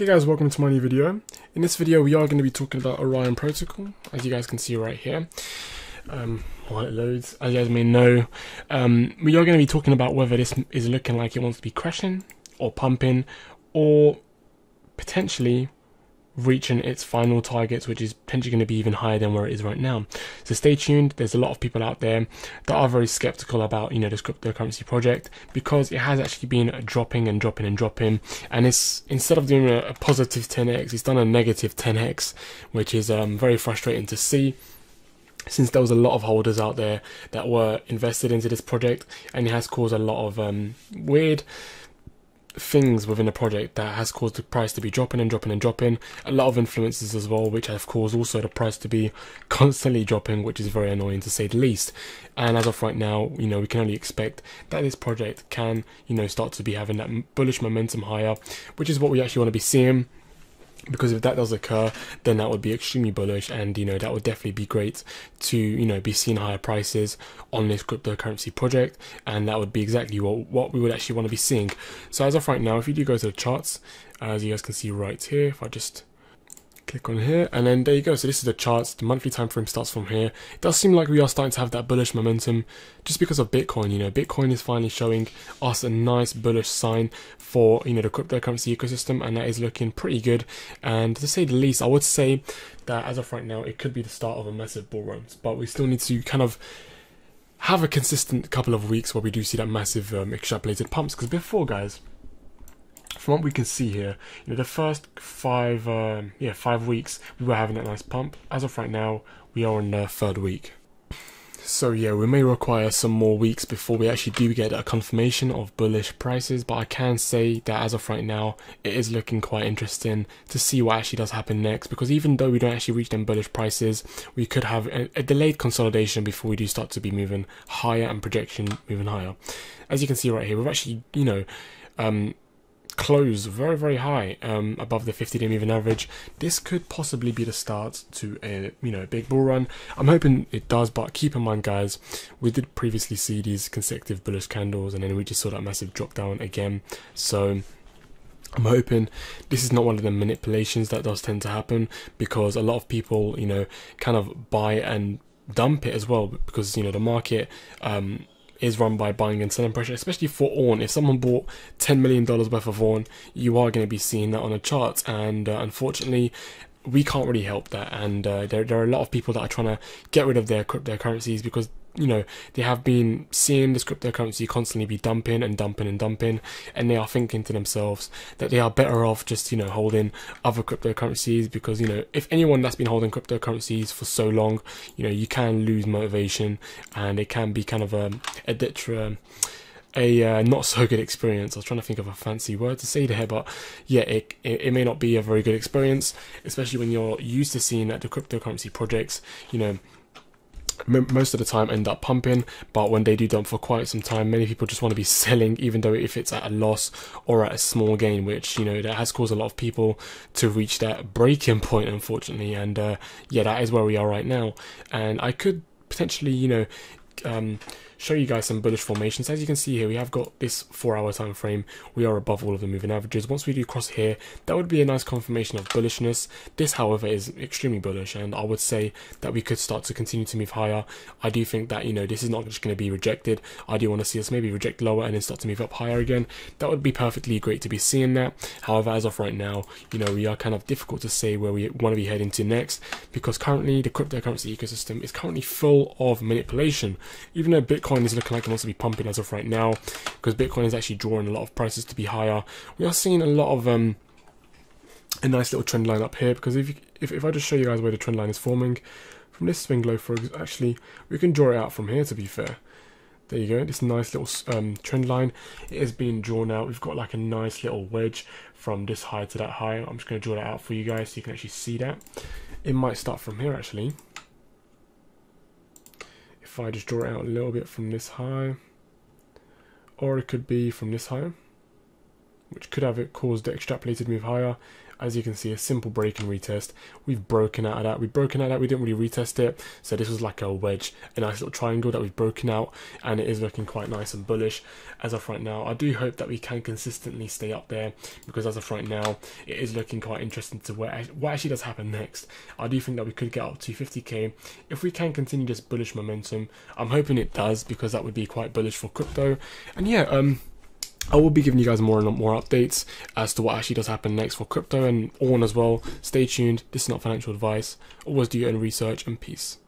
Okay guys, welcome to my new video. In this video we are going to be talking about Orion Protocol, as you guys can see right here. Um, while it loads, as you guys may know, um, we are going to be talking about whether this is looking like it wants to be crashing, or pumping, or potentially reaching its final targets, which is potentially going to be even higher than where it is right now. So stay tuned. There's a lot of people out there that are very skeptical about, you know, this cryptocurrency project because it has actually been dropping and dropping and dropping. And it's instead of doing a, a positive 10x, it's done a negative 10x, which is um, very frustrating to see since there was a lot of holders out there that were invested into this project and it has caused a lot of um, weird things within the project that has caused the price to be dropping and dropping and dropping. A lot of influences as well, which have caused also the price to be constantly dropping, which is very annoying to say the least. And as of right now, you know, we can only expect that this project can, you know, start to be having that bullish momentum higher, which is what we actually want to be seeing because if that does occur then that would be extremely bullish and you know that would definitely be great to you know be seeing higher prices on this cryptocurrency project. And that would be exactly what what we would actually want to be seeing. So as of right now if you do go to the charts as you guys can see right here if i just click on here and then there you go. So this is the charts. The monthly time frame starts from here. It does seem like we are starting to have that bullish momentum just because of bitcoin you know. Bitcoin is finally showing us a nice bullish sign for you know the cryptocurrency ecosystem and that is looking pretty good. And to say the least i would say that as of right now it could be the start of a massive bull run but we still need to kind of have a consistent couple of weeks where we do see that massive um, extrapolated pumps. Because before guys from what we can see here, you know, the first five, um, yeah, five weeks we were having that nice pump. As of right now, we are in the third week. So yeah, we may require some more weeks before we actually do get a confirmation of bullish prices, but I can say that as of right now, it is looking quite interesting to see what actually does happen next, because even though we don't actually reach them bullish prices, we could have a, a delayed consolidation before we do start to be moving higher and projection moving higher. As you can see right here, we've actually, you know, um, close very very high um, above the 50 day moving average. This could possibly be the start to a you know big bull run. I'm hoping it does but keep in mind guys we did previously see these consecutive bullish candles and then we just saw that massive drop down again. So I'm hoping this is not one of the manipulations that does tend to happen because a lot of people, you know, kind of buy and dump it as well because you know the market um, is run by buying and selling pressure, especially for ORN. If someone bought $10 million worth of ORN, you are going to be seeing that on the charts. And uh, unfortunately, we can't really help that. And uh, there, there are a lot of people that are trying to get rid of their cryptocurrencies because you know, they have been seeing this cryptocurrency constantly be dumping and dumping and dumping, and they are thinking to themselves that they are better off just, you know, holding other cryptocurrencies because, you know, if anyone that's been holding cryptocurrencies for so long, you know, you can lose motivation and it can be kind of a, a detra a uh, not so good experience. I was trying to think of a fancy word to say there, but yeah, it, it, it may not be a very good experience, especially when you're used to seeing that the cryptocurrency projects, you know, most of the time end up pumping but when they do dump for quite some time many people just want to be selling even though if it's at a loss or at a small gain which you know that has caused a lot of people to reach that breaking point unfortunately. And uh, yeah that is where we are right now. And i could potentially you know um, show you guys some bullish formations. As you can see here, we have got this four hour time frame. We are above all of the moving averages. Once we do cross here, that would be a nice confirmation of bullishness. This, however, is extremely bullish, and I would say that we could start to continue to move higher. I do think that, you know, this is not just going to be rejected. I do want to see us maybe reject lower and then start to move up higher again. That would be perfectly great to be seeing that. However, as of right now, you know, we are kind of difficult to say where we want to be heading to next because currently the cryptocurrency ecosystem is currently full of manipulation. Even though Bitcoin Bitcoin is looking like it wants to be pumping as of right now because Bitcoin is actually drawing a lot of prices to be higher. We are seeing a lot of um, a nice little trend line up here because if, you, if if I just show you guys where the trend line is forming from this swing low, for actually we can draw it out from here. To be fair, there you go. This nice little um, trend line it is being drawn out. We've got like a nice little wedge from this high to that high. I'm just going to draw that out for you guys so you can actually see that. It might start from here actually if I just draw it out a little bit from this high or it could be from this high which could have caused the extrapolated move higher as you can see, a simple break and retest. We've broken out of that. We've broken out of that. We didn't really retest it. So this was like a wedge, a nice little triangle that we've broken out. And it is looking quite nice and bullish as of right now. I do hope that we can consistently stay up there because as of right now, it is looking quite interesting to where, what actually does happen next. I do think that we could get up to 50k if we can continue this bullish momentum. I'm hoping it does because that would be quite bullish for crypto. And yeah, um, I will be giving you guys more and more updates as to what actually does happen next for crypto and ORN as well. Stay tuned. This is not financial advice. Always do your own research and peace.